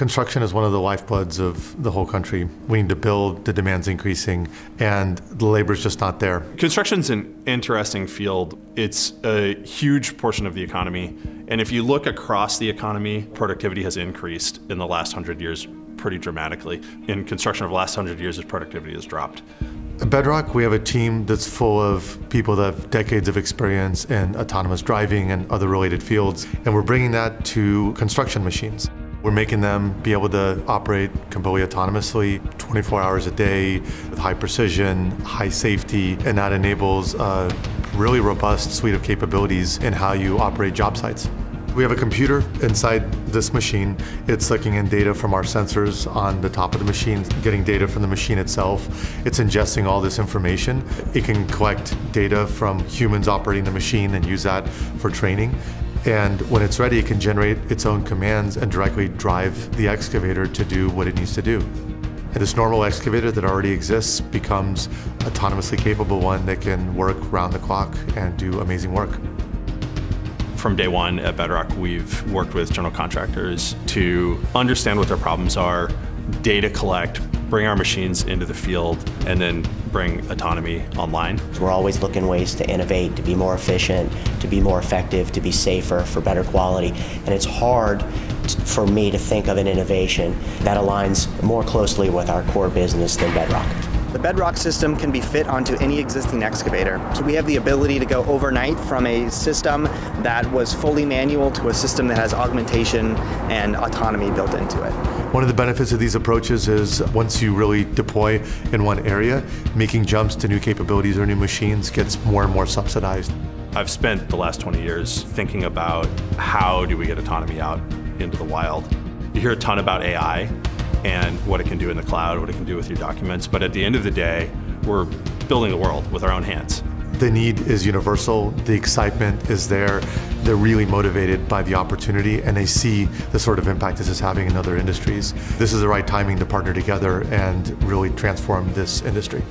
Construction is one of the lifebloods of the whole country. We need to build, the demand's increasing, and the labor's just not there. Construction's an interesting field. It's a huge portion of the economy. And if you look across the economy, productivity has increased in the last hundred years pretty dramatically. In construction over the last hundred years, its productivity has dropped. At Bedrock, we have a team that's full of people that have decades of experience in autonomous driving and other related fields, and we're bringing that to construction machines. We're making them be able to operate completely autonomously 24 hours a day with high precision, high safety, and that enables a really robust suite of capabilities in how you operate job sites. We have a computer inside this machine. It's sucking in data from our sensors on the top of the machine, getting data from the machine itself. It's ingesting all this information. It can collect data from humans operating the machine and use that for training. And when it's ready, it can generate its own commands and directly drive the excavator to do what it needs to do. And this normal excavator that already exists becomes autonomously capable one that can work round the clock and do amazing work. From day one at Bedrock, we've worked with general contractors to understand what their problems are, data collect, bring our machines into the field, and then bring autonomy online. We're always looking ways to innovate, to be more efficient, to be more effective, to be safer, for better quality. And it's hard for me to think of an innovation that aligns more closely with our core business than Bedrock. The Bedrock system can be fit onto any existing excavator. So we have the ability to go overnight from a system that was fully manual to a system that has augmentation and autonomy built into it. One of the benefits of these approaches is once you really deploy in one area, making jumps to new capabilities or new machines gets more and more subsidized. I've spent the last 20 years thinking about how do we get autonomy out into the wild. You hear a ton about AI, and what it can do in the cloud, what it can do with your documents. But at the end of the day, we're building the world with our own hands. The need is universal, the excitement is there. They're really motivated by the opportunity and they see the sort of impact this is having in other industries. This is the right timing to partner together and really transform this industry.